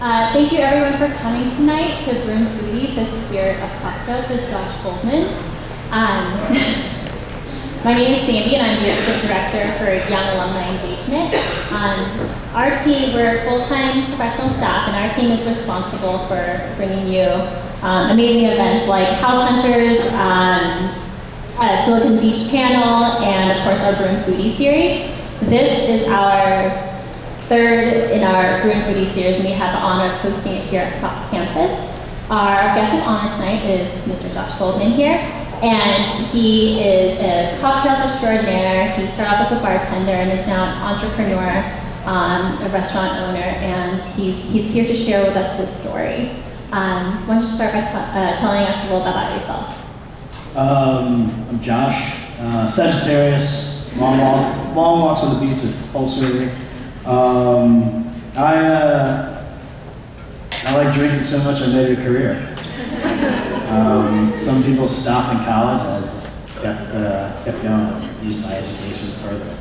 Uh, thank you everyone for coming tonight to Bruin Foodies, the Spirit of Cocktails with Josh Goldman. Um, my name is Sandy and I'm the Executive Director for Young Alumni Engagement. Um, our team, we're full-time professional staff and our team is responsible for bringing you um, amazing events like House Hunters, um, Silicon Beach panel, and of course our Bruin Foodie series. This is our third in our Bruin Foodie series, and we have the honor of hosting it here at Fox Campus. Our guest of honor tonight is Mr. Josh Goldman here, and he is a cocktails extraordinaire. He started off as a bartender and is now an entrepreneur, um, a restaurant owner, and he's, he's here to share with us his story. Um, why don't you start by uh, telling us a little bit about yourself? Um, I'm Josh, uh, Sagittarius, long, walk, long walks on the beach at Pulse um, I, uh, I like drinking so much I made a career. Um, some people stop in college, I just kept, uh, kept going, used my education further.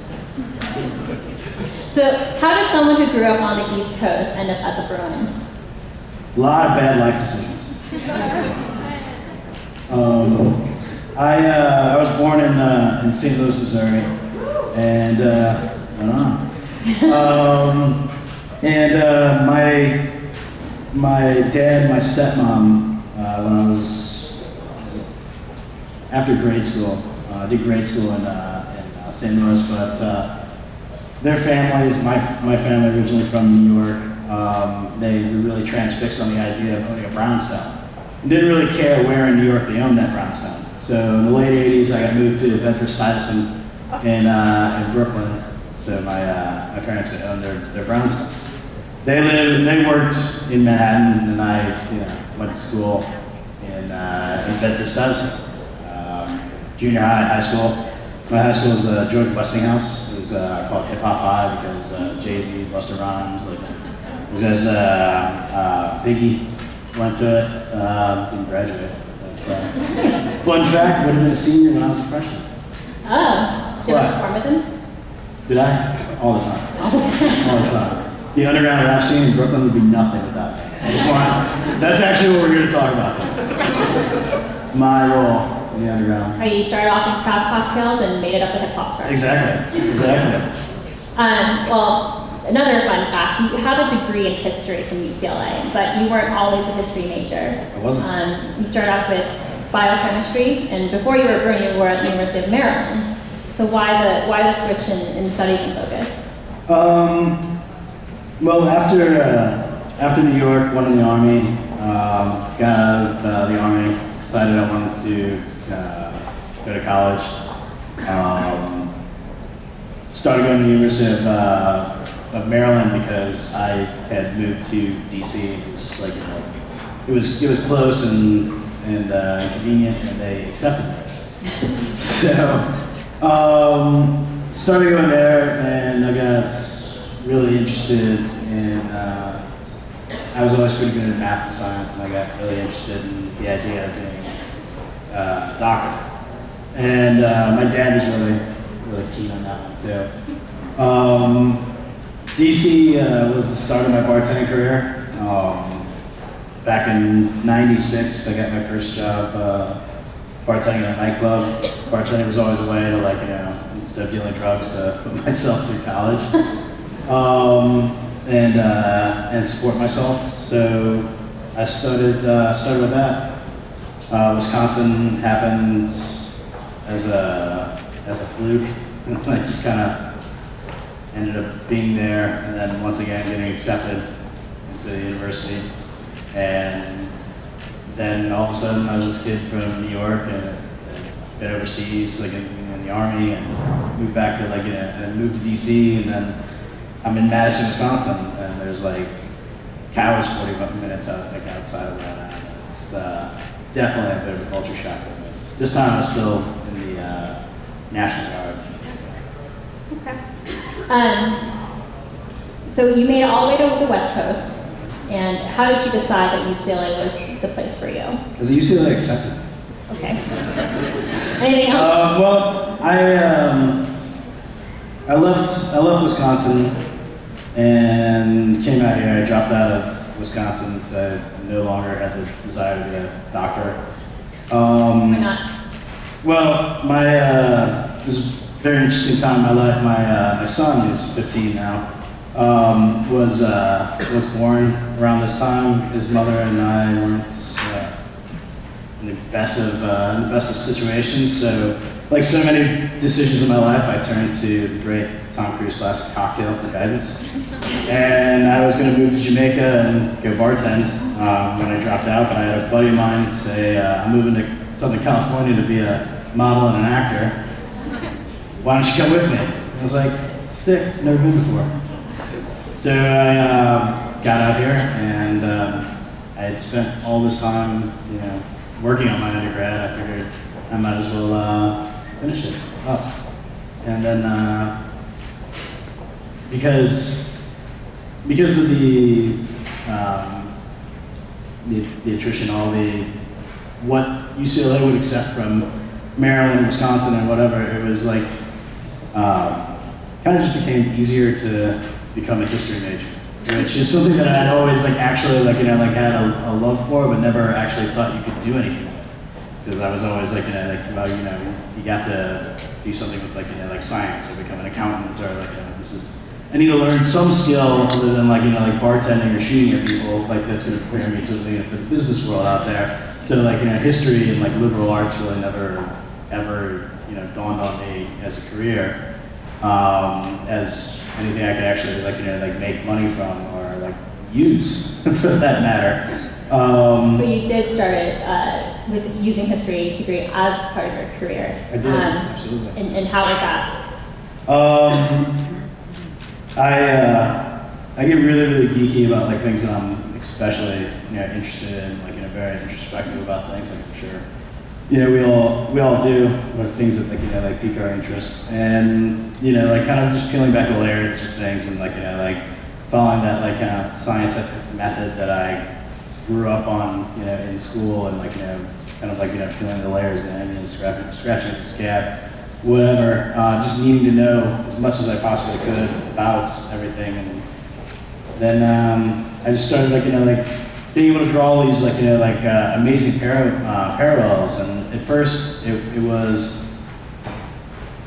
So how did someone who grew up on the East Coast end up as a Bruin? A lot of bad life decisions. Um, I, uh, I was born in, uh, in St. Louis, Missouri, and uh, went on. Um, and uh, my, my dad my stepmom, uh, when I was, after grade school, uh, I did grade school in, uh, in uh, St. Louis, but their families, my, my family originally from New York, um, they were really transfixed on the idea of owning a brownstone. And didn't really care where in New York they owned that brownstone. So in the late 80s, I got moved to Bedford Stuyvesant in, uh, in Brooklyn. So my, uh, my parents could own their, their brownstone. They lived, they worked in Manhattan, and I, you know, went to school in, uh, in Bedford Stuyvesant. Um, junior high, high school. My high school was uh, George Westinghouse. It was uh, called Hip Hop High because uh, Jay-Z, Busta Rhymes, like, because uh, uh, Biggie went to it, uh, didn't graduate. But, uh, fun fact, would have been a senior when I was a freshman. Oh, did you perform with him? Did I? All the time. All the time. The underground rap scene in Brooklyn would be nothing without me. I just want, that's actually what we're going to talk about. My role in the underground. Or you started off in crowd cocktails and made it up to hip hop chart. Exactly. Exactly. Um, well, another fun fact, you have a degree in history from UCLA, but you weren't always a history major. I wasn't. Um, you started off with biochemistry, and before you were at Bruin, you were at the University of Maryland. So why the, why the switch in, in studies and focus? Um, well, after uh, after New York, went in the army, um, got out of uh, the army, decided I wanted to uh, go to college. Um, started going to the University of, uh, of Maryland because I had moved to DC. It was like you know, it was it was close and and uh, convenient, and they accepted me. so. Um, started going there, and I got really interested in. Uh, I was always pretty good at math and science, and I got really interested in the idea of being uh, a doctor. And uh, my dad was really, really keen on that one too. Um, DC uh, was the start of my bartending career. Um, back in '96, I got my first job. Bartending at a nightclub. Bartending was always a way to like, you know, instead of dealing drugs, to put myself through college. Um, and, uh, and support myself. So I started, uh, started with that. Uh, Wisconsin happened as a, as a fluke. I just kind of ended up being there and then once again getting accepted into the university. And then all of a sudden I was this kid from New York and, been overseas, like in, in the army, and moved back to like, you know, and moved to DC, and then I'm in Madison, Wisconsin, and there's like cows 40 minutes out, like outside of that. It's uh, definitely a bit of a culture shock. This time I was still in the uh, National Guard. Okay. Um, so you made it all the way to the West Coast, and how did you decide that UCLA was the place for you? Is UCLA accepted? Okay. Anything else? Uh, well, I um, I left I left Wisconsin and came out here. I dropped out of Wisconsin, so I no longer had the desire to be a doctor. Um, Why not? well, my uh, it was a very interesting time in my life. My uh, my son, is 15 now, um, was uh, was born around this time. His mother and I weren't uh, in the best of uh, in the best of situations. So, like so many decisions in my life, I turned to the great Tom Cruise classic Cocktail for guidance. And I was going to move to Jamaica and go bartend um, when I dropped out, but I had a buddy of mine say, uh, I'm moving to Southern California to be a model and an actor. Why don't you come with me? I was like, sick, never been before. So I uh, got out here and um, I had spent all this time, you know, working on my undergrad. I figured I might as well uh, finish it up. And then uh, because because of the um, the, the attrition, all the what UCLA would accept from Maryland, Wisconsin, and whatever, it was like um, kind of just became easier to become a history major, which is something that I'd always like actually like you know like had a, a love for, but never actually thought you could do anything. Because I was always like you know like well you know you got to do something with like you know like science or become an accountant or like you know, this is I need to learn some skill other than like you know like bartending or shooting at people like that's going to prepare me to the, the business world out there. So like you know history and like liberal arts really never ever you know dawned on me as a career um, as anything I could actually like you know like make money from or like use for that matter. Um, But you did start it uh, with using history degree as part of your career. I did, Um, absolutely. And, and how was that? Um, I uh, I get really really geeky about like things that I'm especially you know interested in, like you know very introspective about things. Like I'm sure you know we all we all do, things that like you know like pique our interest, and you know like kind of just peeling back the layers of things, and like you know like following that like kind of scientific method that I grew up on, you know, in school, and like you know kind of like you know peeling the layers and onion, scratching scratching at the scab whatever, uh, just needing to know as much as I possibly could about everything. And then um, I just started like, you know, like being able to draw all these like, you know, like uh, amazing para- uh, parallels. And at first it, it was,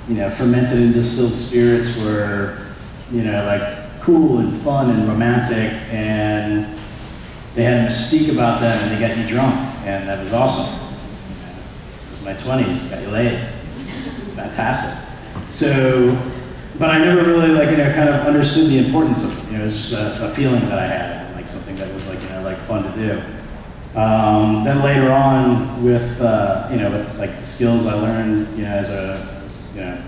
you know, fermented and distilled spirits were, you know, like cool and fun and romantic and they had a mystique about them and they got you drunk and that was awesome. It was my 20s, got you laid fantastic. So, but I never really like you know kind of understood the importance of it. You know, it was just a, a feeling that I had, like something that was like fun to do. Um, then later on, with uh, you know with like the skills I learned, you know, as a as, you know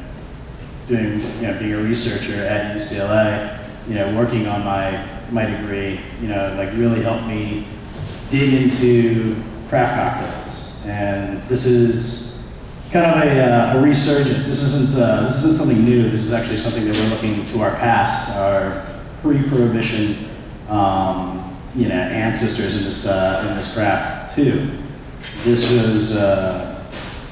doing you know being a researcher at UCLA, you know working on my my degree, you know like really helped me dig into craft cocktails. And this is kind of a, uh, a resurgence. This isn't, uh, this isn't something new. This is actually something that we're looking to our past, our pre-prohibition, um, you know, ancestors in this, uh, in this craft too. This was uh,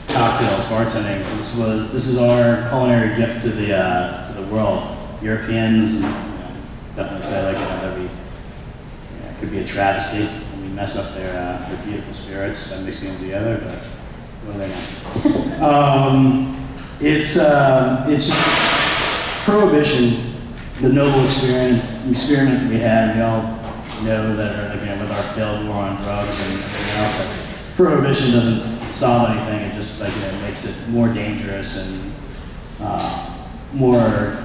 cocktails, bartending. This was, this is our culinary gift to the, uh, to the world. Europeans, you know, definitely say like, you know, that we, you know, it could be a travesty when we mess up their, uh, their beautiful spirits by mixing them together, but what do they know? um, it's, uh, it's just prohibition, the noble experiment, experiment that we had. We all know that you with our failed war on drugs and everything else, that prohibition doesn't solve anything. It just like, you know, makes it more dangerous and uh, more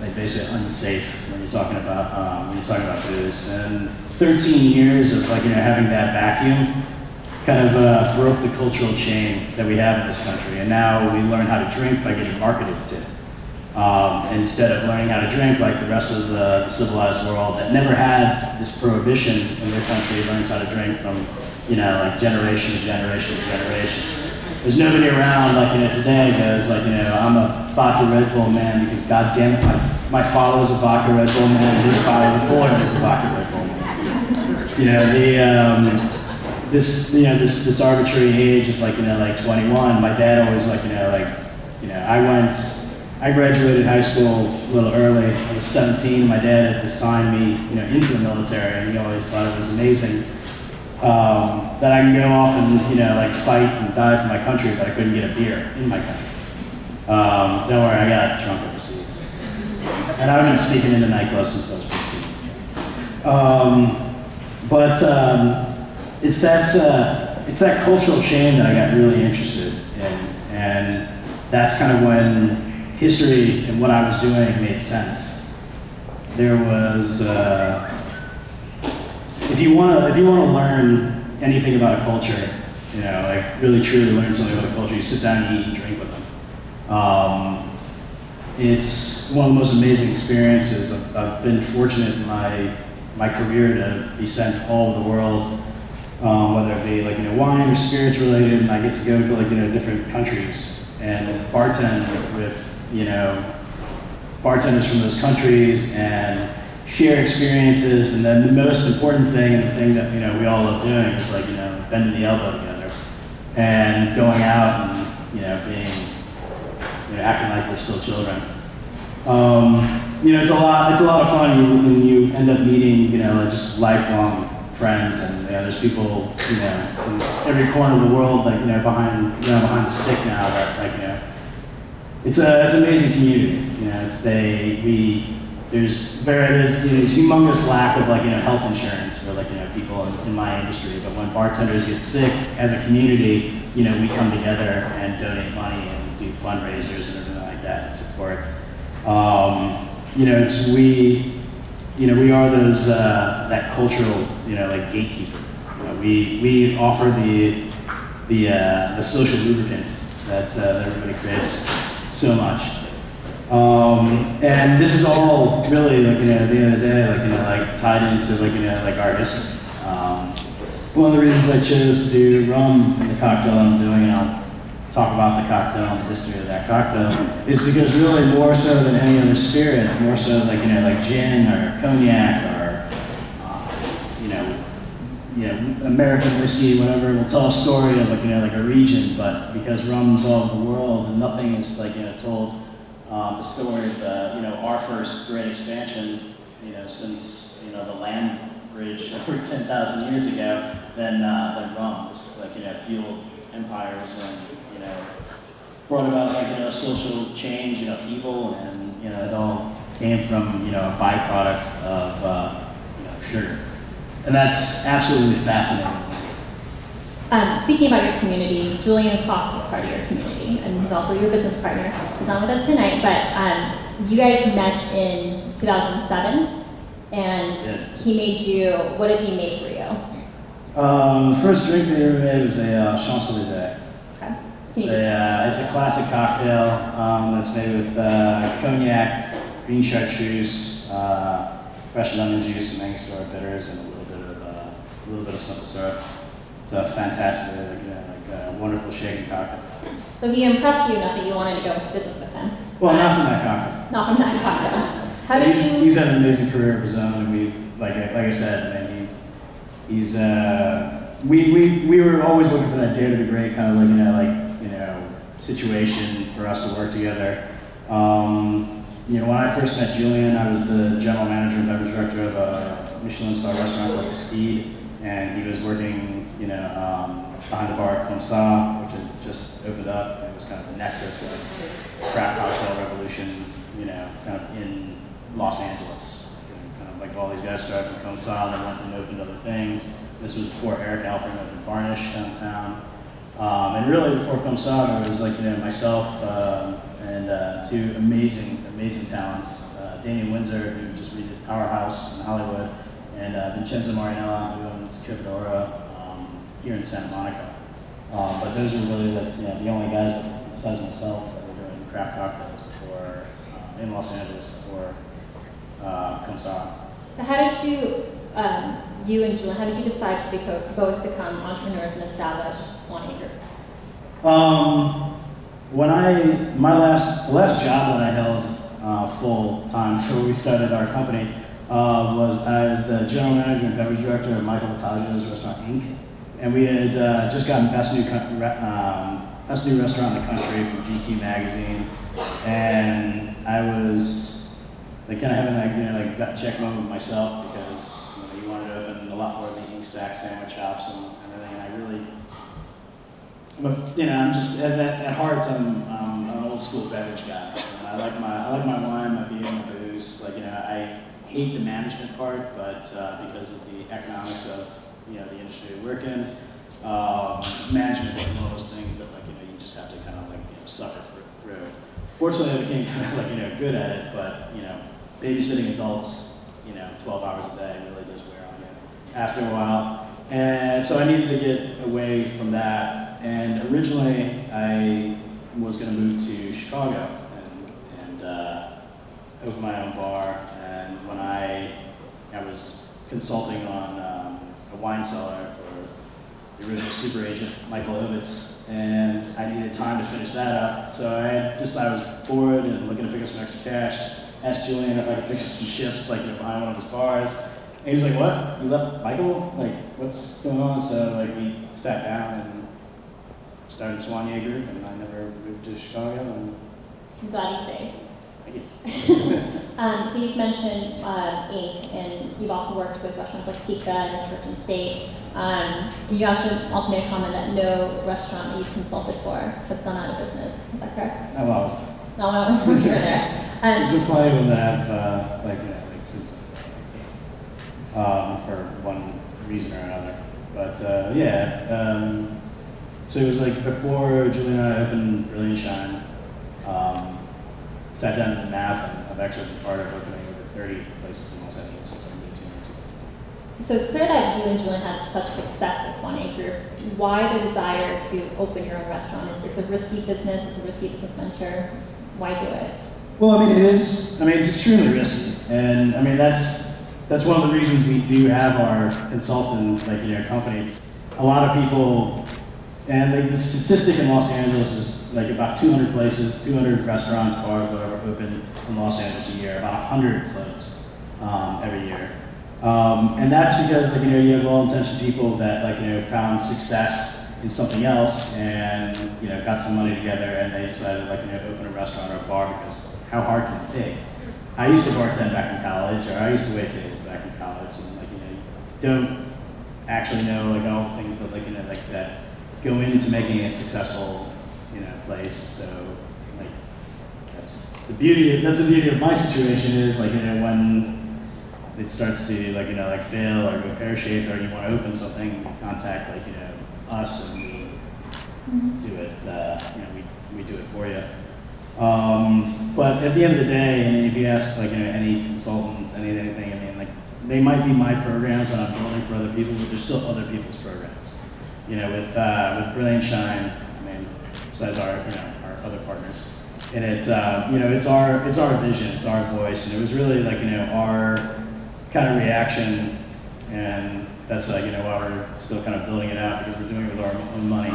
like basically unsafe when you're talking about um, when you're talking about booze. And 13 years of like you know having that vacuum kind of uh, broke the cultural chain that we have in this country. And now we learn how to drink by getting marketed to. Um, instead of learning how to drink like the rest of the, civilized world that never had this prohibition in their country learns how to drink from, you know, like generation to generation to generation. There's nobody around like, you know, today goes like, you know, I'm a vodka Red Bull man because God damn it, my, my father was a vodka Red Bull man and his father before him was a vodka Red Bull man. You know, the, um, this, you know, this, this arbitrary age of like, you know, like 21, my dad always like, you know, like, you know, I went, I graduated high school a little early. I was 17. My dad had assigned me, you know, into the military, and he always thought it was amazing um, that I can go off and, you know, like fight and die for my country, but I couldn't get a beer in my country. Um, don't worry, I got drunk overseas. And I've been sneaking into nightclubs since I was 15. Um, but um, it's that uh, it's that cultural change that I got really interested in, and that's kind of when history and what I was doing made sense. There was, uh, if you want to, if you want to learn anything about a culture, you know, like really truly learn something about a culture, you sit down and eat and drink with them. Um, it's one of the most amazing experiences. I've, I've been fortunate in my my career to be sent all over the world, um, whether it be like you know wine or spirits related, and I get to go to like you know different countries and bartend with you know bartenders from those countries and share experiences. And then the most important thing and the thing that you know we all love doing is like you know bending the elbow together and going out and you know being you know acting like we're still children. Um, you know, it's a lot. It's a lot of fun when you, end up meeting, you know, just lifelong friends, and you know, there's people, you know, in every corner of the world, like you know, behind, you know, behind the stick now. That like, it's a it's an amazing community. You know, it's they we there's very there's you know, humongous lack of like you know health insurance for like you know people in, in my industry. But when bartenders get sick, as a community, you know, we come together and donate money and do fundraisers and everything like that and support. Um, you know, it's we, you know, we are those uh, that cultural, you know, like gatekeeper. You know, we we offer the the uh, the social lubricant that uh, that everybody craves so much. Um, and this is all really like you know at the end of the day like you know like tied into like you know like our history. Um, one of the reasons I chose to do rum in the cocktail I'm doing, and I'll talk about the cocktail and the history of that cocktail is because really more so than any other spirit, more so like you know like gin or cognac or uh, you know you know American whiskey, whatever, will tell a story of like you know like a region, but because rum's all over the world and nothing is like you know told um, the story of uh, you know our first great expansion, you know since you know the land bridge over 10,000 years ago, then uh, then rum, this like you know fueled empires and you know brought about like you know social change, you know evil, and you know it all came from you know a byproduct of uh, you know sugar, and that's absolutely fascinating. Um, speaking about your community, Julian Cox is part of your community, and he's also your business partner. He's not with us tonight, but um, you guys met in 2007, and Yeah. he made you. What did he make for you? Um, the first drink we ever made was a uh, Champs-Élysées. Okay. It's a, uh, it's a classic cocktail um, that's made with uh, cognac, green chartreuse, uh, fresh lemon juice, and Angostura bitters, and a little a little bit of simple syrup. It's a fantastic, like, uh, like a wonderful shaking cocktail. so he impressed you enough that you wanted to go into business with him. Well, not from that cocktail. Not from that cocktail. How did he's, you? He's had an amazing career of his own, and we, like, like I said, he, he's, uh, we, we, we were always looking for that dare to be great kind of like, you know, like, you know, situation for us to work together. Um, you know, when I first met Julian, I was the general manager and beverage director of a Michelin star restaurant called Steed, and he was working, you know, um, behind the bar at Comme Ça, which had just opened up. and It was kind of the nexus of craft cocktail revolution, you know, kind of in Los Angeles. Know, kind of like all these guys started from Comme Ça, and they went and opened other things. This was before Eric Alperin opened Varnish downtown. Um, and really before Ça, there was like, you know, myself um, and uh, two amazing, amazing talents. Uh, Windsor, who just redid Powerhouse in Hollywood, and uh, Vincenzo Marianella, who owns um, here in Santa Monica. Um, but those were really like, you know, the only guys besides myself that were doing craft cocktails before, uh, in Los Angeles before uh, So how did you, um, you and Julian, how did you decide to beco- both become entrepreneurs and establish Swan Acre? Um, when I my last last job that I held uh, full time before we started our company uh, was I was the general manager and beverage director of Michael Voltaggio's Restaurant ink. And we had uh, just gotten best new um, best new restaurant in the country from GQ magazine. and I was like kind of having that you know like gut check moment with myself because you, know, you wanted to open a lot more of the ink.sack sandwich shops and everything, and I really, but you know, I'm just at, at, at heart I'm, I'm an old school beverage guy. And I like my I like my wine, my beer, my booze. Like you know, I hate the management part, but uh, because of the economics of you know the industry we work in, um, management is one of those things that like you know you just have to kind of like you know suffer through. Fortunately, I became kind of like you know good at it, but you know babysitting adults, you know 12 hours a day really does wear on you after a while. And so I needed to get away from that. And originally, I was going to move to Chicago and, and uh, open my own bar. And when I, I was consulting on um, a wine cellar for the original super agent, Michael Ovitz, and I needed time to finish that up. So I just, I was bored and looking to pick up some extra cash. Asked Julian if I could pick some shifts like you know, behind one of his bars. And he was like, what? You left Michael? Like, what's going on? So like we sat down and started Soigné Group and I never moved to Chicago and I'm glad you stayed. I Um, so you've mentioned uh, ink. and you've also worked with restaurants like Picca and Church and State. Um, you actually also made a comment that no restaurant that you've consulted for has gone out of business. Is that correct? I'm always No, no, you were there. There's Um, been plenty of them that have, uh, like, you know, like since, um, for one reason or another. But, uh, yeah, um, so it was like before Julie and I opened Brilliantshine, sat down the math, and I've actually been part of opening over 30 places in Los Angeles since I moved here. so it's clear that you and Julian had such success with Soigné Group. Why the desire to open your own restaurant? It's, it's a risky business. It's a risky business venture. Why do it? Well, I mean, it is. I mean, it's extremely risky, and I mean that's that's one of the reasons we do have our consultant, like you know, company. A lot of people, and the statistic in Los Angeles is like about 200 places, 200 restaurants, bars, whatever, open in Los Angeles a year. About 100 close um, every year, um, and that's because like you know you have well-intentioned people that like you know found success in something else and you know got some money together and they decided like you know open a restaurant or a bar because how hard can it be? I used to bartend back in college, or I used to wait tables back in college, and like you know, you don't actually know like all the things that like you know like that go into making a successful you know place. So like that's the beauty. That's the beauty of my situation is like you know when it starts to like you know like fail or go pear shaped, or you want to open something, you contact like you know us and we do it. Uh, you know we we do it for you. Um, but at the end of the day, I mean, if you ask like you know, any consultant, any anything, I mean, like they might be my programs and I'm building for other people, but they're still other people's programs. You know, with uh, with Brilliantshine, I mean, besides our you know our other partners, and it's uh, you know it's our it's our vision, it's our voice, and it was really like you know our kind of reaction, and that's like you know why we're still kind of building it out because we're doing it with our own money.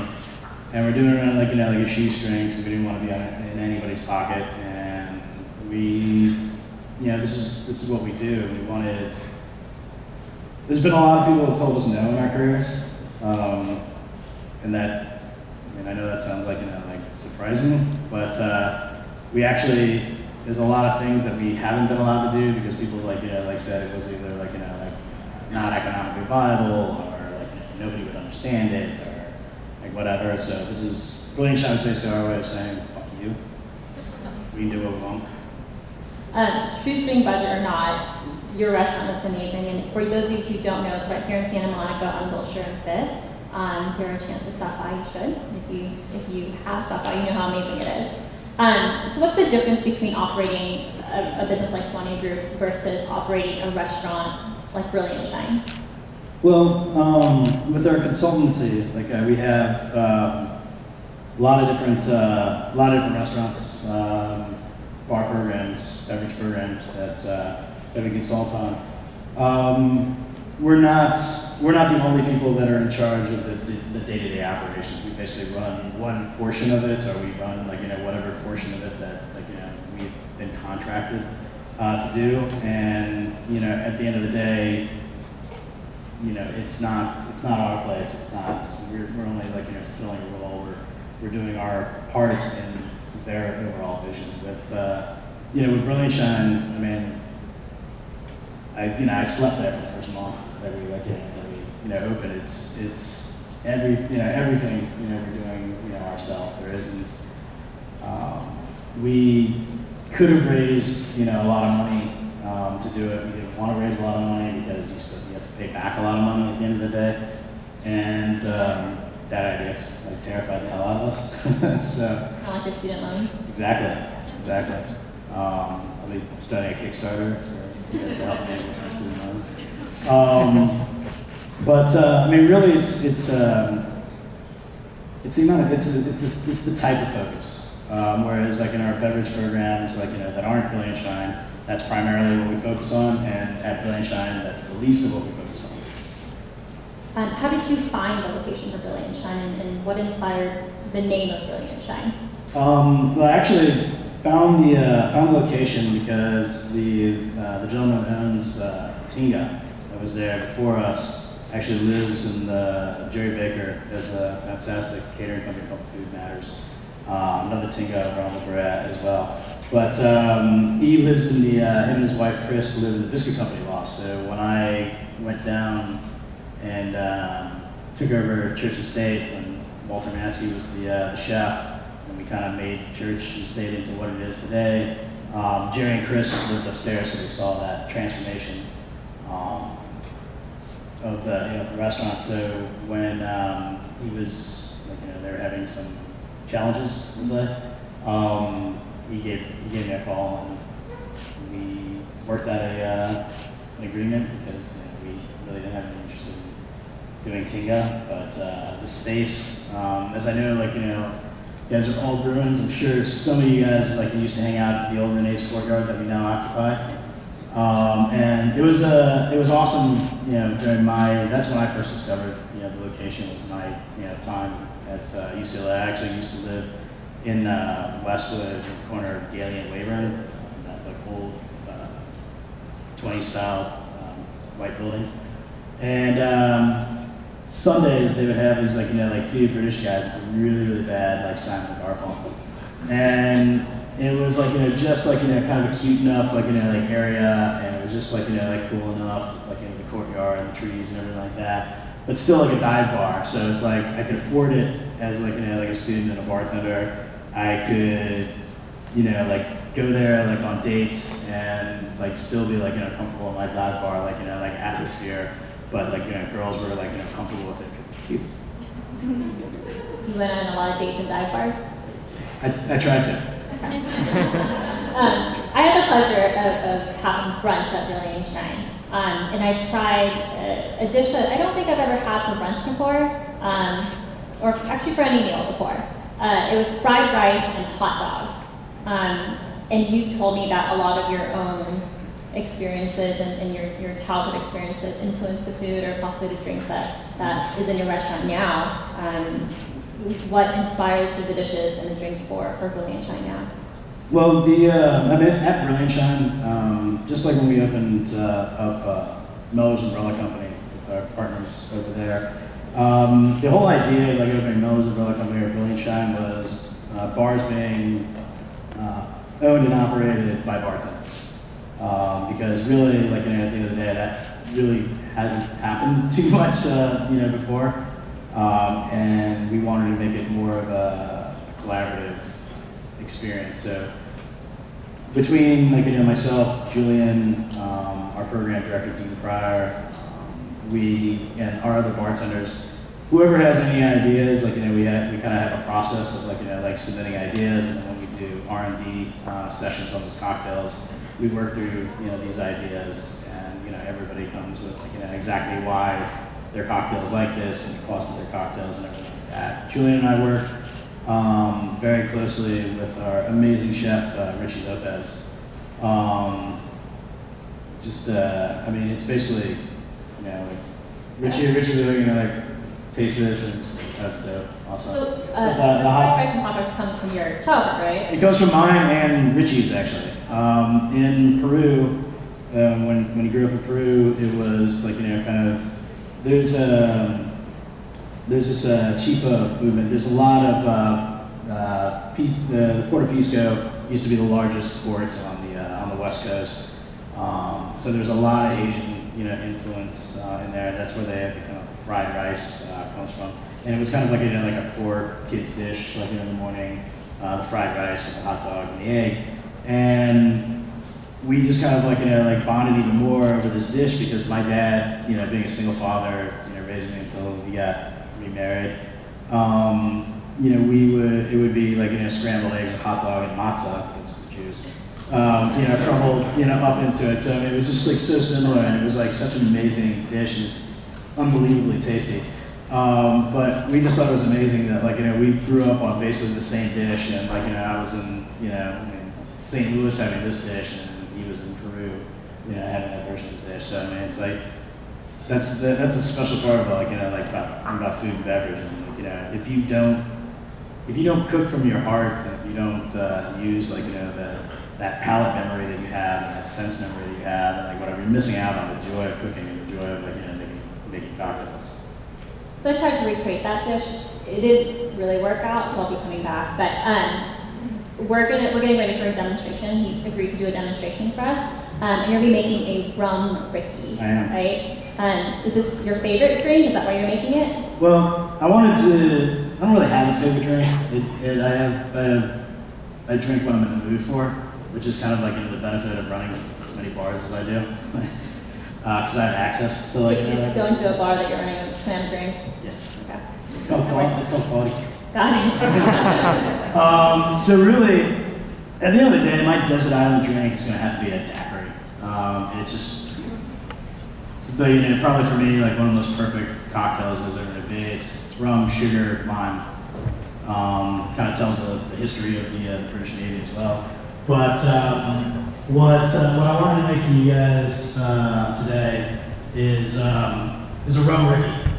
And we're doing it on like you know like a shoestring because we didn't want to be in anybody's pocket. And we, you know, this is this is what we do. We wanted. There's been a lot of people who have told us no in our careers, um, and that. I mean, I know that sounds like you know like surprising, but uh, we actually there's a lot of things that we haven't been allowed to do because people like you know like said it was either like you know like not economically viable or like nobody would understand it or like whatever. So this is Brilliantshine is basically our way of saying fuck you. We can do what we want. Um, shoestring budget or not, your restaurant looks amazing. And for those of you who don't know, it's right here in Santa Monica on Wilshire and Fifth. Um, if you have a chance to stop by, you should. If you if you have stopped by, you know how amazing it is. Um, so what's the difference between operating a, a business like Soigné Group versus operating a restaurant like Brilliantshine? Well, um, with our consultancy, like uh, we have um, a lot of different, uh, a lot of different restaurants, um, bar programs, beverage programs that that we consult on. Um, we're not we're not the only people that are in charge of the, the day-to-day operations. We basically run one portion of it, or we run like you know whatever portion of it that like you know we've been contracted uh, to do. And you know at the end of the day, you know, it's not, it's not our place, it's not, we're, we're only like, you know, fulfilling a role, we're, we're doing our part in their overall vision. With uh, you know, with Brilliantshine, I mean, I you know I slept there for the first month that we like it, that you know open. It's it's every you know everything you know we're doing you know ourselves. There isn't. Um, we could have raised you know a lot of money um, to do it. We didn't want to raise a lot of money because you still you have to pay back a lot of money at the end of the day, and um, that idea like terrified the hell out of us. so Kind of like your student loans. exactly, exactly. Um, I'll be studying a Kickstarter guys to help me with my student loans. Um, but uh, I mean, really, it's it's um, it's the amount of it's, it's, it's the type of focus. Um, whereas, like in our beverage programs, like you know that aren't Brilliantshine, that's primarily what we focus on, and at Brilliantshine, that's the least of what we focus on. Um, how did you find the location for Brilliantshine and, and what inspired the name of Brilliantshine? Um, well, actually found the uh, found the location because the uh, the gentleman who owns uh, Tinga that was there before us actually lives in the Jerry Baker has a fantastic catering company called Food Matters. Um, another Tinga around where we're at as well. But um, he lives in the uh, him and his wife Chris live in the biscuit company lost. So when I went down and um, took over Church and State when Walter Manzke was the, uh, the chef, and we kind of made Church and State into what it is today. Um, Jerry and Chris lived upstairs, so we saw that transformation um, of the, you know, the restaurant. So when um, he was, like, you know, they were having some challenges, was that, um, he gave he gave me a call and we worked out a uh, an agreement because you know, we really didn't have any interest in doing Tinga, but uh, the space, um, as I know, like you know, you guys are all Bruins. I'm sure some of you guys like used to hang out at the old Renee's courtyard that we now occupy. Um, and it was uh, it was awesome, you know, during my that's when I first discovered, you know, the location was my you know time at uh, UCLA. I actually used to live in uh, Westwood, corner of Gayley and Weyburn, uh, that like old uh, 20 style um, white building. And um, Sundays they would have these like you know like two British guys really really bad like Simon Garfunkel, and it was like you know just like you know kind of a cute enough like you know like area, and it was just like you know like cool enough like in the courtyard and the trees and everything like that, but still like a dive bar. So it's like I could afford it as like you know like a student and a bartender. I could you know like go there like on dates and like still be like you know comfortable in my dive bar like you know like atmosphere, but like you know girls were like you know comfortable with it because it's cute. You went on a lot of dates and dive bars. I, I tried to. Um, I had the pleasure of, of having brunch at Brilliantshine. Um, and I tried a, a dish that I don't think I've ever had for brunch before, um, or actually for any meal before. Uh, it was fried rice and hot dogs. Um, and you told me that a lot of your own experiences and, and your, your childhood experiences influence the food or possibly the drinks that, that is in your restaurant now. Um, what inspires you the dishes and the drinks for, for Brilliantshine now? Well, the uh, I mean, at Brilliantshine, um, just like when we opened uh, up uh, Melrose Umbrella Company with our partners over there, um, the whole idea of like opening Melrose Umbrella Company or Brilliantshine was uh, bars being uh, owned and operated by bartenders. Um, because really, like you know, at the end of the day, that really hasn't happened too much, uh, you know, before. Um, and we wanted to make it more of a collaborative experience. So between like you know myself, Julian, um, our program director Dean Pryor, um, we and our other bartenders, whoever has any ideas, like you know we have, we kind of have a process of like you know like submitting ideas, and then when we do R and D uh, sessions on those cocktails, we work through you know these ideas, and you know everybody comes with like you know exactly why their cocktails like this and the cost of their cocktails and everything like that. Julian and I work um, very closely with our amazing chef, uh, Richie Lopez. Um, just, uh, I mean, it's basically, you know, like, Richie, Richie, you know, like, taste this and that's dope. Awesome. So, The- uh, the the hot- and hot dogs comes from your childhood, right? It comes from mine and Richie's actually. Um, in Peru, um, when, when he grew up in Peru, it was like, you know, kind of, there's a, there's this uh, Chifa movement. There's a lot of uh, uh, the, the Port of Pisco used to be the largest port on the uh, on the west coast. Um, so there's a lot of Asian, you know, influence uh, in there. That's where they kind of fried rice uh, comes from. And it was kind of like you know, like a poor kid's dish, like in the morning, the fried rice with the hot dog and the egg. And we just kind of like you know like bonded even more over this dish because my dad, you know, being a single father, you know, raising me until we got remarried. Um, you know, we would it would be like you know scrambled eggs, with hot dog, and matzah, because we're Jews. Um, you know, crumbled you know up into it. So I mean, it was just like so similar, and it was like such an amazing dish, and it's unbelievably tasty. Um, but we just thought it was amazing that like you know we grew up on basically the same dish, and like you know I was in you know St. Louis having this dish, and he was in Peru, you know having that version of the dish. So I mean, it's like that's the, that's a special part about like you know like about about food and beverage, and like, you know if you don't if you don't cook from your heart, and if you don't uh, use like you know the that palate memory that you have and that sense memory that you have, and like whatever, you're missing out on the joy of cooking and the joy of like you know making making cocktails. So I tried to recreate that dish. It didn't really work out, so I'll be coming back. But um, we're gonna we're getting ready for a demonstration. He's agreed to do a demonstration for us, um, and you're gonna be making a rum Rickey, I am. right? Um, is this your favorite drink? Is that why you're making it? Well, I wanted to. I don't really have a favorite drink. It, it, I have. I have. I drink what I'm in the mood for, which is kind of like you know, the benefit of running as many bars as I do, because I have access to So like. you just go into a bar that you're running a plan drink. Yes. Okay. It's called quality. It's called quality. Got it. Um, so really, at the end of the day, my desert island drink is going to have to be a daiquiri. Um, and it's just, it's the, you know, probably for me, like one of the most perfect cocktails there's ever to be. It's, it's rum, sugar, lime. Um, kind of tells the, the history of the, uh, British Navy as well. But um, what, uh, what I wanted to make for you guys uh, today is, um, is a rum Rickey.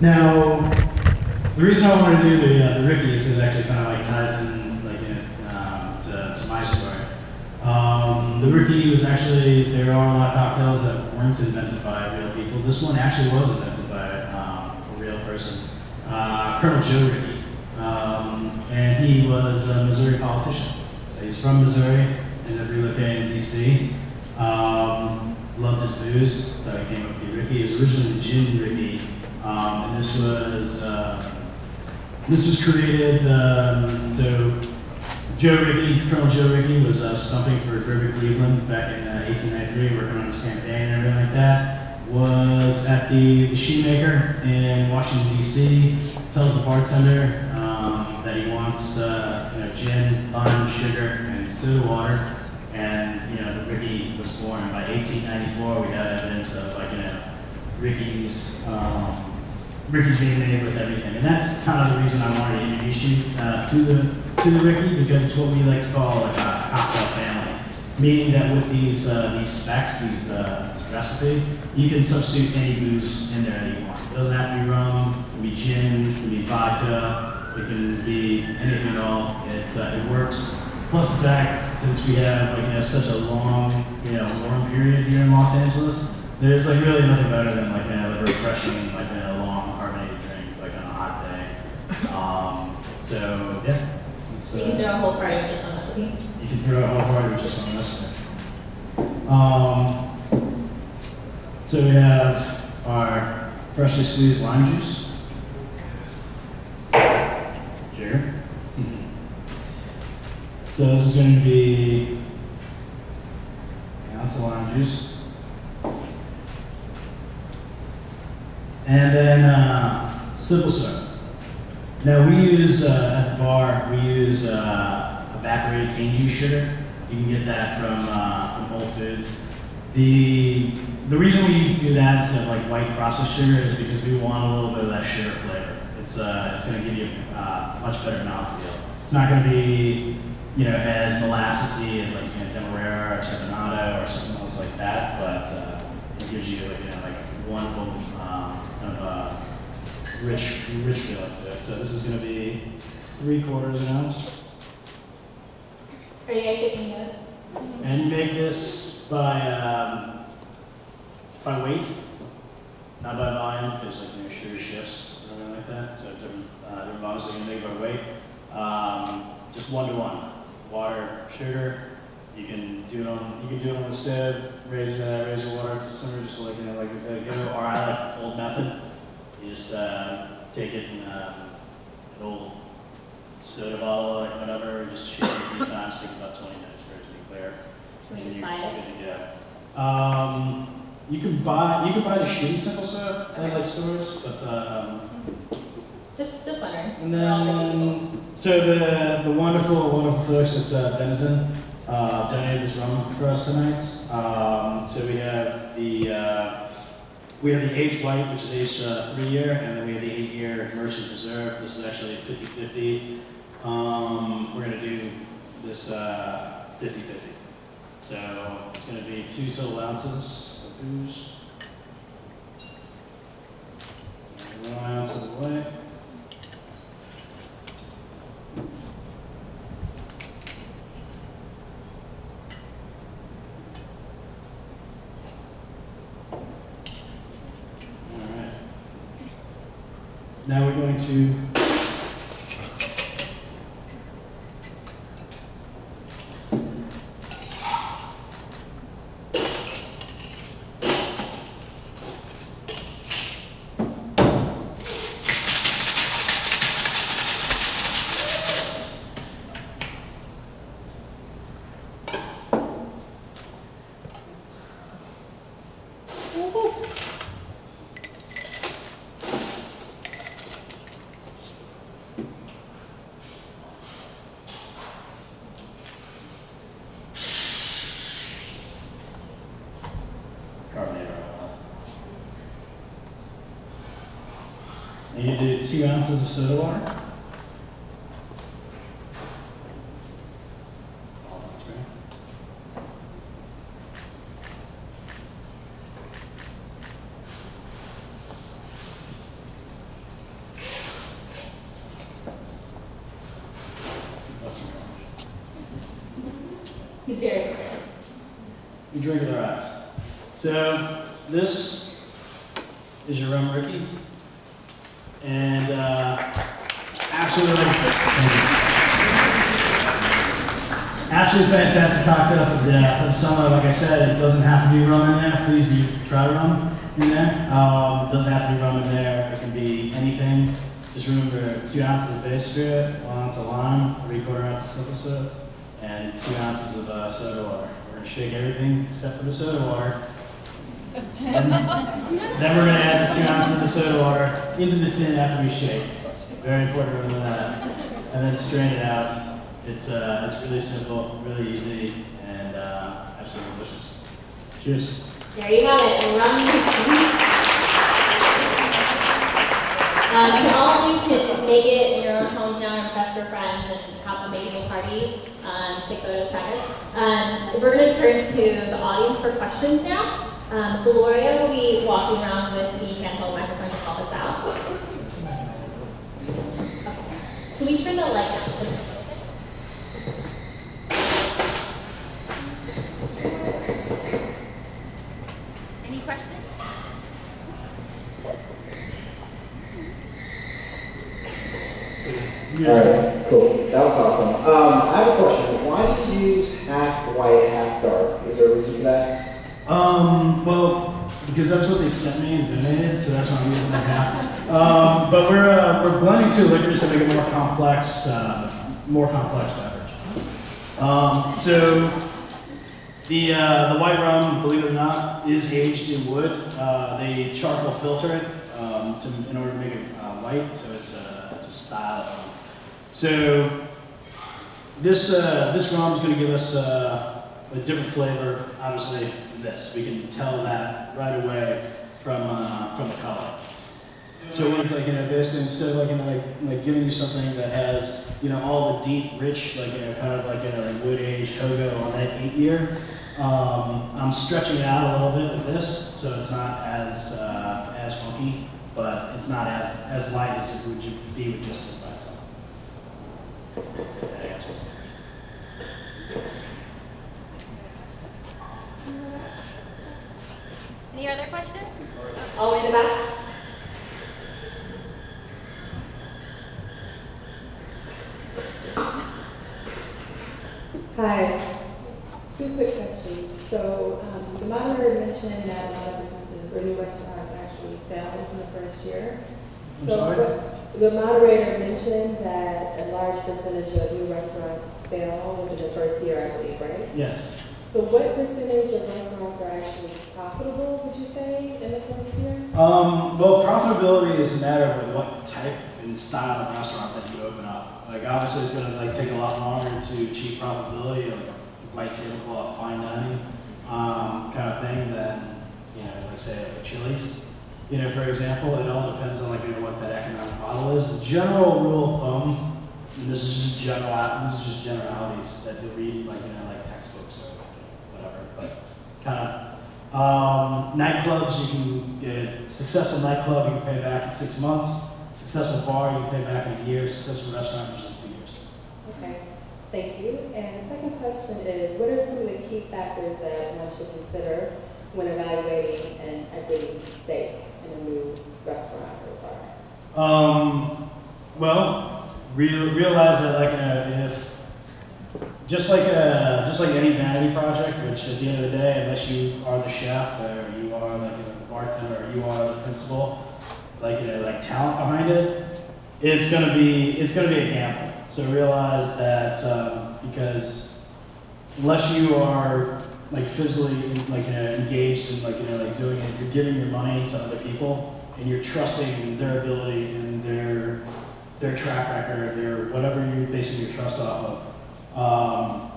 Now, the reason I wanted to do the, uh, the Rickey is because it actually kind of like ties in like in, um, to, to my story. Um, the Rickey was actually there are a lot of cocktails that weren't invented by real people. This one actually was invented by um, a real person, uh, Colonel Joe Rickey, um, and he was a Missouri politician. He's from Missouri, ended up relocating to D.C. Um, loved his booze, so he came up with the Rickey. It was originally Gin Rickey, um, and this was. Uh, this was created, um, so Joe Rickey, Colonel Joe Rickey was uh, stumping for Grover Cleveland back in uh, 1893, working on his campaign and everything like that. Was at the, the Shoemaker in Washington, D.C., tells the bartender um, that he wants uh, you know, gin, lime, sugar, and soda water. And, you know, Rickey was born. By 1894, we have evidence of, like, you know, Rickey's um, Rickey's being made with everything, and that's kind of the reason I wanted to introduce you uh, to the to the Rickey because it's what we like to call like a cocktail family. Meaning that with these uh, these specs, these uh, recipe, you can substitute any booze in there that you want. It doesn't have to be rum, it can be gin, it can be vodka, it can be anything at all. It uh, it works. Plus the fact, since we have like you know such a long you know warm period here in Los Angeles, there's like really nothing better than like you refreshing like a long carbonated drink like on a hot day. Um, so yeah, it's, you can throw a whole party with just one recipe. you can throw a whole party with just on this. Um, so we have our freshly squeezed lime juice. Jigger. So this is going to be an ounce of lime juice. And then uh, simple syrup. Now we use uh, at the bar we use uh, evaporated cane juice sugar. You can get that from uh, from Whole Foods. The the reason we do that instead of like white processed sugar is because we want a little bit of that sugar flavor. It's uh, it's going to give you uh, much better mouthfeel. It's not going to be you know as molassesy as like you know, Demerara or Turbinado or something else like that, but uh, it gives you like you know like wonderful um, kind of uh, rich rich feel to it. So this is going to be three quarters an ounce. Are you guys taking notes? And you make this by um, by weight, not by volume, because like no sugar shifts or anything like that. So different uh, different so you can make by weight. Um, just one to one, water, sugar. You can do it on you can do it on the stove, raise uh, raise your water to simmer, just like you know like uh, you know, or I like old method. You just uh, take it in um, an old soda bottle, like whatever, just shake it a few times, take about 20 minutes for it to be clear. Can we And just you're buy it? good to go. Um, you can buy you can buy the shitty simple syrup at like stores, but um, Just, just wondering. and We're all busy. then so the the wonderful wonderful folks at uh, Denizen uh, donated this rum for us tonight. Um, so we have the uh, we have the aged white, which is aged uh, three year, and then we have the eight year Merchant Reserve. This is actually 50-50. Um, we're gonna do this uh, 50-50. So it's gonna be two total ounces of booze. One ounce of white. Now we're going to carbonated alcohol. And you do two ounces of soda water. Oh, that's great. That's some He's very quick. You drink with our eyes. So this is your rum Rickey, and uh, absolutely, absolutely fantastic cocktail for the uh, for the summer. Like I said, it doesn't have to be rum in there. Please do try rum in there. Um, it doesn't have to be rum in there. It can be anything. Just remember two ounces of base spirit, one ounce of lime, three quarter ounce of simple syrup, and two ounces of uh, soda water. We're gonna shake for the soda water. And then we're gonna add the two ounces of the soda water into the tin after we shake. Very important to remember that. And then strain it out. It's uh, it's really simple, really easy, and uh, absolutely delicious. Cheers. There you have it, a rum Um, and all of you can make it in your own homes now and impress your friends and have amazing parties, um, take photos, trackers. Um, we're going to turn to the audience for questions now. Um, Gloria will be walking around with the handheld microphone to help us out. Okay. Can we turn the light down? All right, cool. That was awesome. Um, I have a question. Why do you use half white, half dark? Is there a reason for that? Um, well, because that's what they sent me and donated, so that's why I'm using that half. Um, but we're, uh, we're blending two liquors to make a more complex, uh, more complex beverage. Um, so the, uh, the white rum, believe it or not, is aged in wood. Uh, they charcoal filter it um, to, in order to make it uh, white, so it's a, it's a style. So this, uh, this rum is going to give us uh, a different flavor, obviously, than this. We can tell that right away from, uh, from the color. So it's like, you know, basically instead of like, you know, like, like giving you something that has, you know, all the deep, rich, like, you know, kind of like, you know, like wood aged Hogo on that eight year, um, I'm stretching it out a little bit with this, so it's not as, uh, as funky, but it's not as, as light as it would be with just this any other questions? Oh, in the back. Hi. Two quick questions. So um, the moderator mentioned that a lot of businesses or new restaurants actually failed in the first year. I'm so sorry? The moderator mentioned that a large percentage of new restaurants fail within the first year, I believe, right? Yes. So what percentage of restaurants are actually profitable, would you say, in the first year? Um, well, profitability is a matter of what type and style of restaurant that you open up. Like obviously it's gonna like take a lot longer to achieve profitability, like white tablecloth, fine dining, um, kind of thing than, you know, like say like Chili's. You know, for example, it all depends on like you know, what that economic model is. The general rule of thumb, and this is just general, this is just generalities that you read like, you know, like textbooks or whatever, but kind of um, nightclubs, you can get a successful nightclub, you can pay back in six months. Successful bar, you can pay back in a year. Successful restaurant, usually two years. Okay, thank you. And the second question is, what are some of the key factors that one should consider when evaluating an equity stake a new restaurant or bar? Um, well, real, realize that like uh, if just like uh, just like any vanity project, which at the end of the day, unless you are the chef or you are like the bartender or you are the principal, like you know like talent behind it, it's gonna be it's gonna be a gamble. So realize that um, because unless you are like physically like engaged in like you know like doing it, you're giving your money to other people and you're trusting their ability and their their track record, their whatever you're basing your trust off of. Um,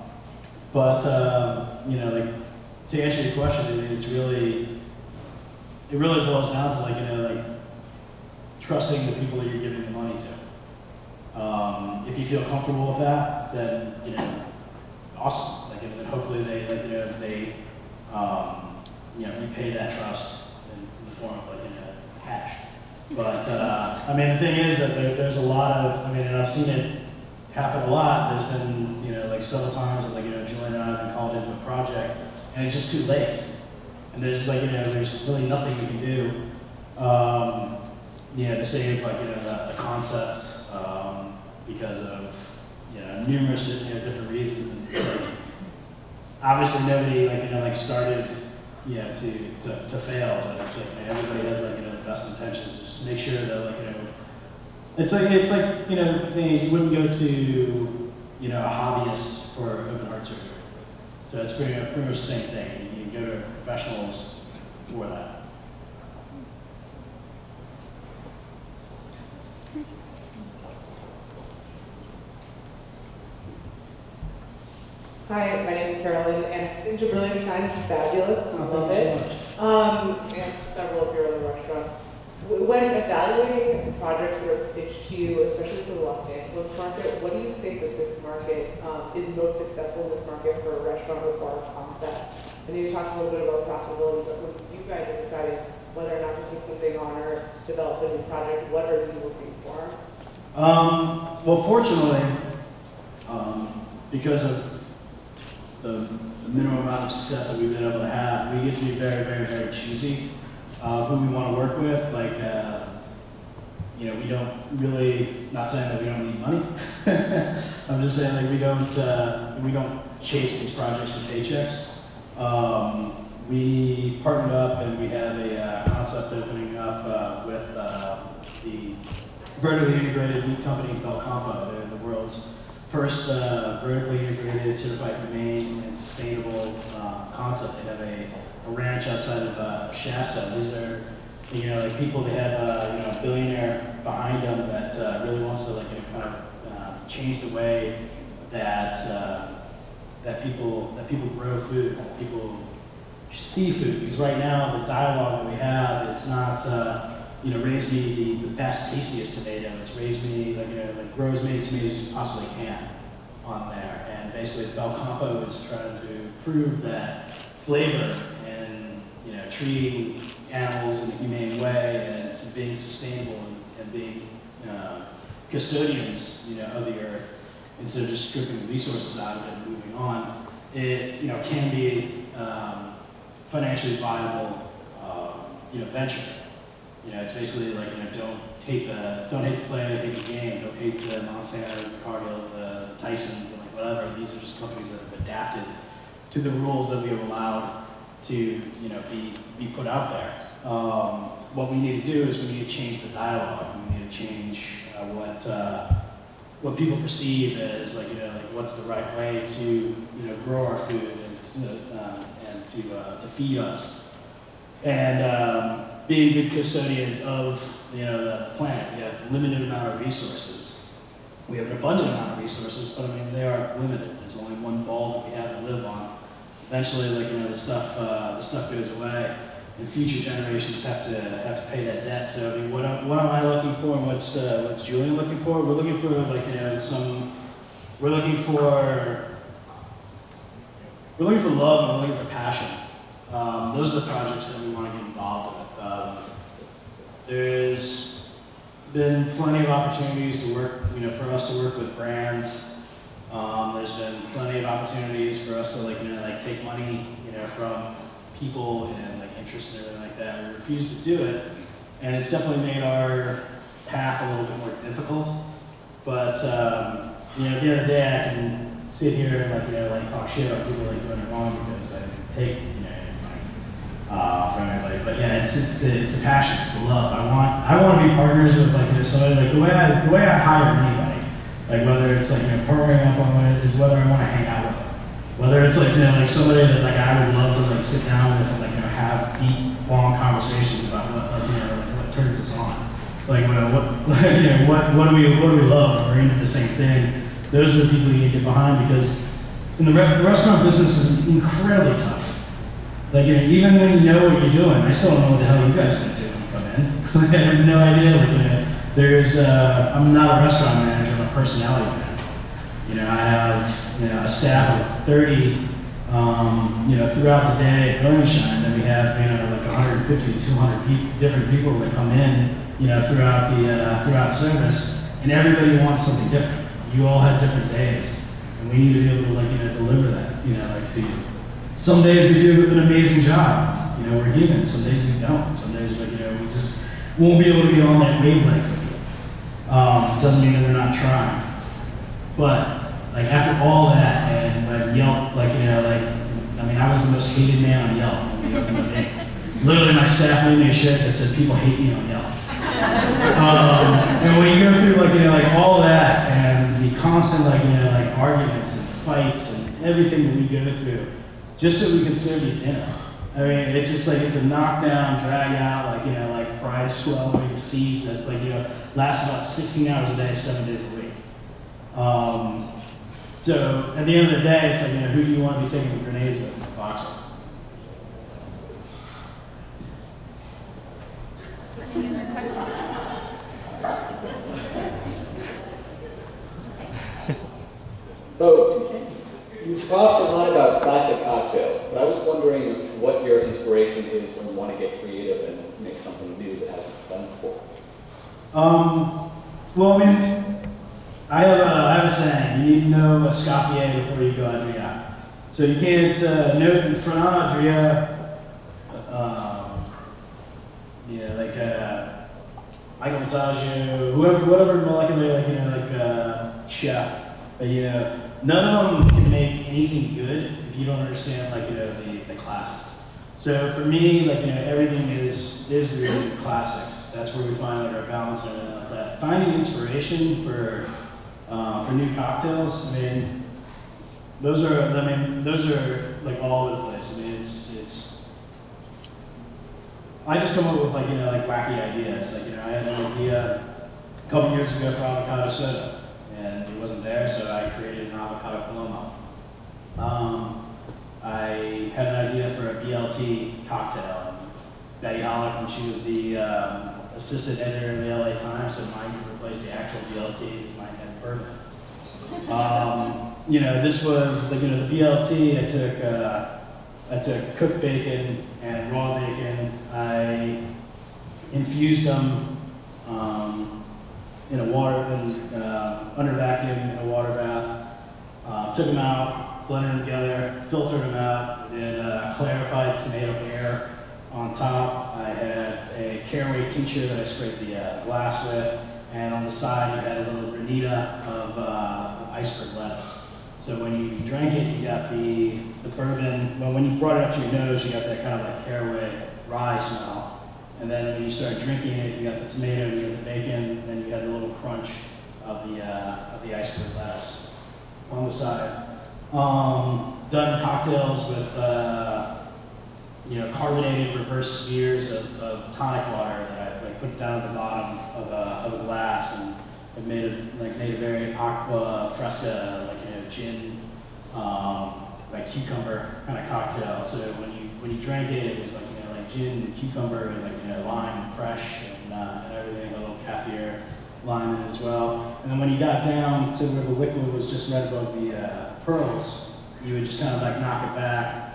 but uh, you know, like to answer your question, I mean, it's really it really boils down to like you know like trusting the people that you're giving the money to. Um, if you feel comfortable with that, then you know, awesome. Like, and hopefully they like you know they um, you know repay that trust in, the form of like you know cash. But uh, I mean, the thing is that there, there's a lot of I mean, and I've seen it happen a lot. There's been you know like several times that like you know Julian and I have been called into a project, and it's just too late. And there's like you know there's really nothing you can do. Um, you know, to save like you know the, the concept um, because of you know numerous you know, different reasons and obviously nobody like you know like started know to, to, to fail but it's like man, everybody has like you know the best intentions. Just make sure that like you know it's like it's like you know they, you wouldn't go to you know a hobbyist for open heart surgery. So it's pretty, pretty much the same thing. You go to professionals for that Hi, my name is Carolyn, and I think Brilliantshine is fabulous. I love it. Um, and several of your other restaurants. When evaluating projects that are pitched to you, especially for the Los Angeles market, what do you think that this market um, is most successful in this market for a restaurant or bar concept? I know you talked a little bit about profitability, but when you guys are deciding whether or not to take something on or develop a new project, what are you looking for? Um, well, fortunately, um, because of the, minimum amount of success that we've been able to have, we get to be very, very, very choosy uh, who we want to work with. Like, uh, you know, we don't really, not saying that we don't need money. I'm just saying like we don't, uh, we don't chase these projects for paychecks. Um, we partnered up and we have a uh, concept opening up uh, with uh, the vertically integrated meat company Belcampo. They're the world's first uh, vertically integrated, certified humane and sustainable uh, concept. They have a, a ranch outside of uh, Shasta. These are, you know, like people. They have uh, you know a billionaire behind them that uh, really wants to like you know, kind of uh, change the way that that people that people grow food, that people see food. Because right now the dialogue that we have, it's not. You know, raise me the, the best, tastiest tomato. It's raise me, like, you know, like grow as many tomatoes as you possibly can on there. And basically, Belcampo is trying to prove that flavor and, you know, treating animals in a humane way and being sustainable and, and being uh, custodians, you know, of the earth instead of just stripping the resources out of it and moving on. It, you know, can be um, financially viable, uh, you know, venture. You know, it's basically like, you know, don't hate the, don't hate the player, hate the game, don't hate the Monsantos, the Cargills, the Tysons, and like whatever. These are just companies that have adapted to the rules that we have allowed to you know be be put out there. Um, what we need to do is we need to change the dialogue. We need to change uh, what uh, what people perceive as like you know like what's the right way to you know grow our food and to, uh, and to uh, to feed us and um, being good custodians of you know the planet. We have limited amount of resources. We have an abundant amount of resources, but I mean they are limited. There's only one ball that we have to live on. Eventually, like you know, the stuff uh, the stuff goes away, and future generations have to have to pay that debt. So I mean, what am, what am I looking for, and what's uh, what's Julian looking for? We're looking for like you know some. We're looking for. We're looking for love and we're looking for passion. Um, those are the projects that we want to get involved with. Um, there's been plenty of opportunities to work, you know, for us to work with brands. Um, there's been plenty of opportunities for us to like, you know, like take money, you know, from people and like interest and everything like that. We refuse to do it, and it's definitely made our path a little bit more difficult. But um, you know, at the end of the day, I can sit here and like, you know, like talk shit about people like doing it wrong because I take, uh. But yeah, it's, it's the it's the passion, it's the love. I want I want to be partners with like somebody like the way I the way I hire anybody, like whether it's like you know partnering up on it is whether I want to hang out with them. Whether it's like you know like somebody that like I would love to like sit down with and like you know have deep long conversations about what like, you know like, what turns us on. Like what what you know what what do we what do we love? We're into the same thing. Those are the people you need to get behind because in the, re- the restaurant business is incredibly tough. Like, even when you know what you're doing, I still don't know what the hell you guys are going to do when you come in. I have no idea. Like, you know, there's, uh, I'm not a restaurant manager, I'm a personality manager. You know, I have, you know, a staff of 30, um, you know, throughout the day at Brilliantshine, then we have, you know, like 150 to 200 pe- different people that come in, you know, throughout the, uh, throughout service, and everybody wants something different. You all have different days, and we need to be able to, like, you know, deliver that, you know, like to you. Some days we do an amazing job. You know, we're human. Some days we don't. Some days, like, you know, we just won't be able to be on that wavelength. Um, doesn't mean that we're not trying. But, like, after all that, and, like, Yelp, like, you know, like, I mean, I was the most hated man on Yelp. Literally, my staff made me a shirt that said, people hate me on Yelp. um, and when you go through, like, you know, like, all that, and the constant, like, you know, like, arguments and fights and everything that we go through, just so we can serve you dinner. I mean, it's just like it's a knockdown, drag out, like you know, like pride swallowing siege that like you know lasts about 16 hours a day, seven days a week. Um, so at the end of the day, it's like you know, who do you want to be taking the grenades with foxhole? So, you talked a lot about classic cocktails, but I was wondering what your inspiration is when you want to get creative and make something new that hasn't been done before. Um, well, I mean, I have a, I have a saying, you need to know Escoffier before you go Adria. So you can't uh, know in front of Adria, um, yeah, like uh, Michael Voltaggio, whoever, whatever molecular, like, you know, like uh, chef, but, you know, none of them can make anything good if you don't understand, like, you know, the, the classics. So for me, like, you know, everything is, is really classics. That's where we find like our balance and else. That finding inspiration for, uh, for new cocktails, I mean, those are, I mean, those are like all over the place. I mean, it's, it's, I just come up with like, you know, like wacky ideas. Like, you know, I had an idea a couple years ago for avocado soda, and it wasn't there, so I created an avocado paloma. Um, I had an idea for a BLT cocktail. And Betty Hallock, when she was the um, assistant editor in the LA Times, said mine could replace the actual BLT because Mike had bourbon. Um, you know, this was like you know the BLT. I took uh, I took cooked bacon and raw bacon. I infused them um, in a water in, uh, under vacuum in a water bath. Uh, took them out, blended them together, filtered them out, did uh, clarified tomato air on top. I had a caraway tincture that I sprayed the uh, glass with, and on the side you had a little granita of uh, iceberg lettuce. So when you drank it, you got the, the bourbon, well, when you brought it up to your nose, you got that kind of like caraway rye smell. And then when you started drinking it, you got the tomato, you got the bacon, and then you had the little crunch of the, uh, of the iceberg lettuce on the side. Um, done cocktails with, uh, you know, carbonated reverse spheres of, of tonic water that I like put down at the bottom of a, of a glass and it made it like made a very aqua fresca, like you know, gin, um, like cucumber kind of cocktail. So when you when you drank it, it was like you know like gin and cucumber and like you know lime and fresh and, uh, and everything, a little caffeine lime in as well. And then when you got down to where the liquid was just right above the uh, pearls, you would just kind of like knock it back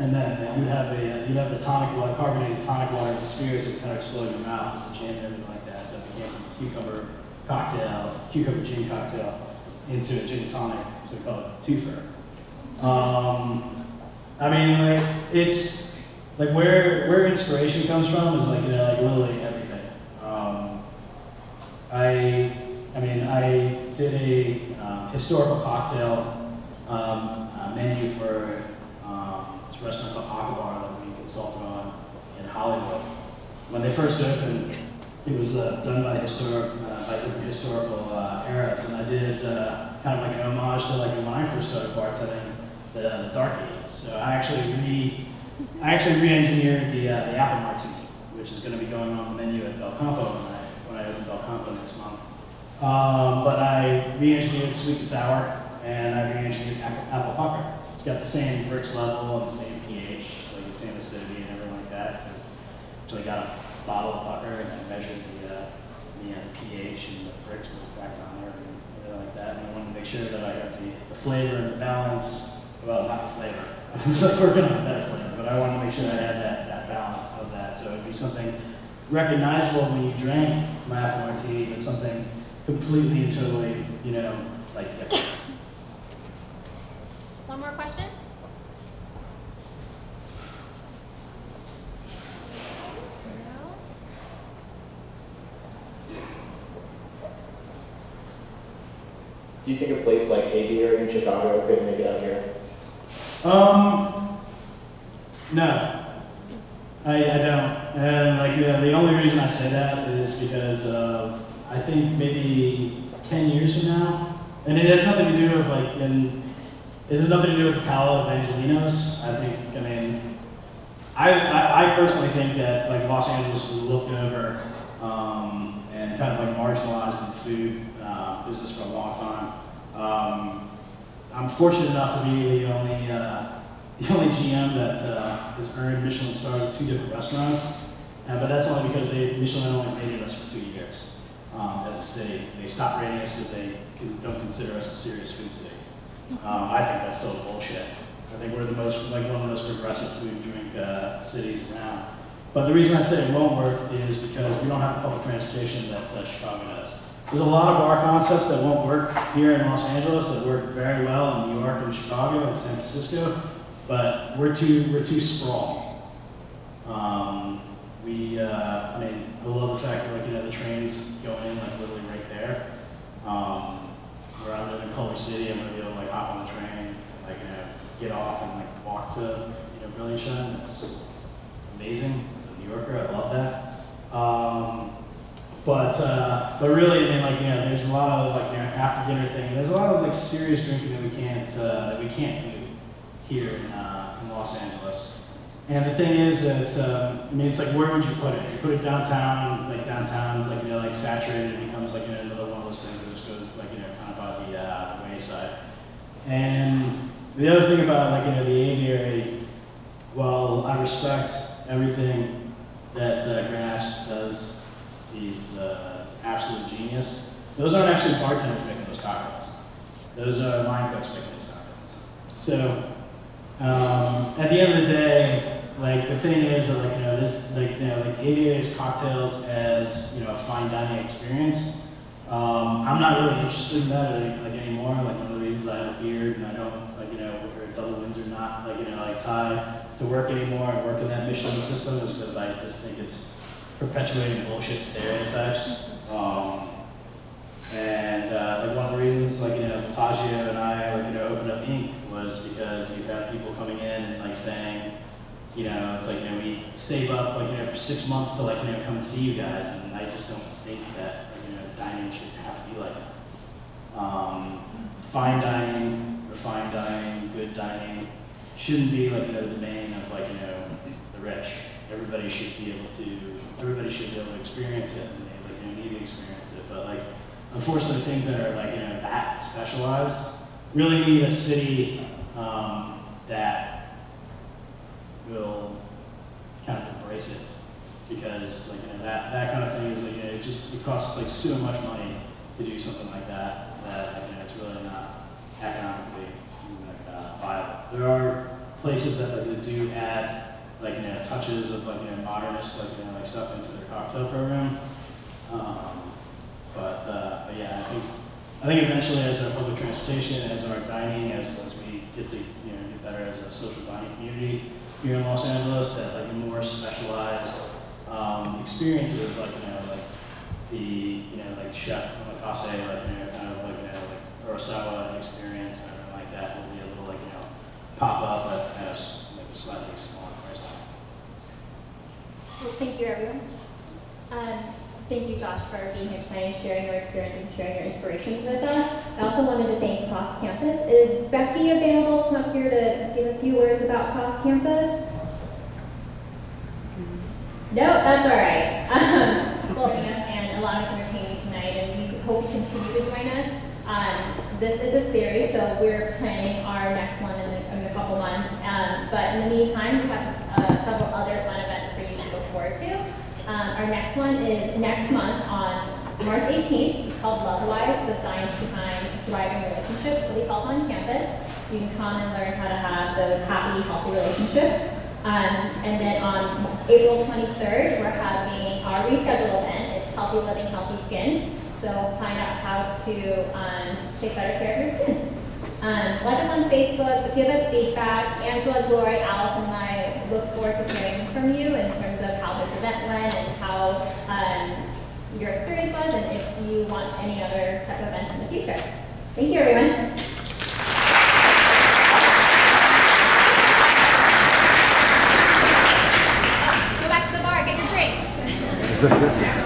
and then you'd have a, you'd have the tonic water, carbonated tonic water, the spheres that would kind of explode in your mouth, and gin and everything like that. So it became a cucumber cocktail, cucumber gin cocktail, into a gin tonic. So we call it twofer. Um, I mean, like it's like where where inspiration comes from is like you know like literally. I I mean I did a uh, historical cocktail um, uh, menu for um, this restaurant called Acabar that we consulted on in Hollywood. When they first opened, it was uh, done by historic uh, by different historical uh, eras, and I did kind of like an homage to like when I first started bartending, the, the Dark Ages. So I actually re I actually re-engineered the the apple martini, which is going to be going on the menu at Belcampo when I when I open Bel Campo next month. Um, but I re-engineered sweet and sour, and I re-engineered apple, pucker. It's got the same Brix level and the same pH, like the same acidity and everything like that. So I got a bottle of pucker and I measured the, uh, the uh, pH and the Brix with effect on there and everything like that. And I wanted to make sure that I got the, the flavor and the balance. Well, not the flavor. I was working on better flavor, but I wanted to make sure I had that, that balance of that. So it'd be something recognizable when you drank my apple martini, but something completely and totally, you know, like different. One more question? No? Do you think a place like Aviary in Chicago could make it out here? Um, no, I, I don't. And like, know, the only reason I say that is because of, I think maybe 10 years from now, and it has nothing to do with like, in, it has nothing to do with the Palo of Angelenos. I think, I mean, I, I, I personally think that like Los Angeles was looked over um, and kind of like marginalized in the food uh, business for a long time. Um, I'm fortunate enough to be the only uh, the only GM that uh, has earned Michelin stars at two different restaurants, uh, but that's only because they Michelin only rated us for two years um, as a city. They stopped rating us because they don't consider us a serious food city. Um, I think that's total bullshit. I think we're the most like one of the most progressive food drink uh, cities around. But the reason I say it won't work is because we don't have public transportation that uh, Chicago does. There's a lot of bar concepts that won't work here in Los Angeles that work very well in New York and Chicago and San Francisco, but we're too we're too sprawling. Um, we, uh, I mean, I love the fact that like you know the trains go in like literally right there. Um, where I live in Culver City, I'm gonna be able to like hop on the train, like you know, get off and like walk to you know Brilliant. That's amazing. As a New Yorker, I love that. Um, but uh, but really, I mean, like you know, there's a lot of like you know, after dinner thing. There's a lot of like serious drinking that we can't uh, that we can't do here in, uh, in Los Angeles. And the thing is that um, I mean, it's like where would you put it? You put it downtown, like downtown's like you know like saturated. It becomes like you know, another one of those things that just goes like you know kind of by the uh, wayside. And the other thing about like you know the aviary, while I respect everything that uh, Grenache does, he's uh, absolute genius. Those aren't actually bartenders making those cocktails. Those are line cooks making those cocktails. So um, at the end of the day, like the thing is that like you know this like you know like aviary's cocktails as you know a fine dining experience. Um, I'm not really interested in that like, like anymore. Like one of the reasons I have a beard and I don't like you know wear double Windsor not like you know like tie to work anymore and work in that Michelin system is because I just think it's perpetuating bullshit stereotypes. Um, And uh, like one of the reasons, like you know, Tagio and I, like you know, opened up ink. was because you have people coming in and like saying, you know, it's like you know, we save up like you know for six months to like you know come see you guys, and I just don't think that like, you know dining should have to be like. Um, fine dining, refined dining, good dining shouldn't be like you know the domain of like you know the rich. Everybody should be able to. Everybody should be able to experience it, and they like you know, need to experience it. But like unfortunately, things that are like you know that specialized really need a city um, that will kind of embrace it because like you know that that kind of thing is like you know, it just it costs like so much money to do something like that that you know, it's really not economically like, uh, viable. There are places that like, do add like you know touches of like you know modernist like you know like stuff into their cocktail program. Um, but, uh, but yeah, I think I think eventually as our public transportation, as our dining, as, as we get to you know get better as a social dining community here in Los Angeles, that like more specialized um, experiences like you know like the you know like chef omakase like you know kind of like you know like Urasawa experience and everything like that will be able to like you know pop up at, a, like a slightly smaller price point. Well, thank you, everyone. Thank you, Josh, for being here tonight and sharing your experiences and sharing your inspirations with us. I also wanted to thank Cross Campus. Is Becky available to come up here to give a few words about Cross Campus? No, that's all right. Um, well, us and allow us to entertain tonight, and we hope you continue to join us. Um, this is a series, so we're planning our next one in a, in a couple months. Um, but in the meantime, we have uh, several other fun events for you to look forward to. Um, our next one is next month on March 18th. It's called Lovewise, the science behind thriving relationships. It'll be held on campus, so you can come and learn how to have those happy, healthy relationships. Um, and then on April 23rd, we're having our rescheduled event. It's Healthy Living, Healthy Skin. So find out how to um, take better care of your skin. Um, like us on Facebook, give us feedback. Angela, Glory, Allison, and I look forward to hearing from you in terms of how this event went and how um, your experience was and if you want any other type of events in the future. Thank you, everyone. Go back to the bar, get your drinks.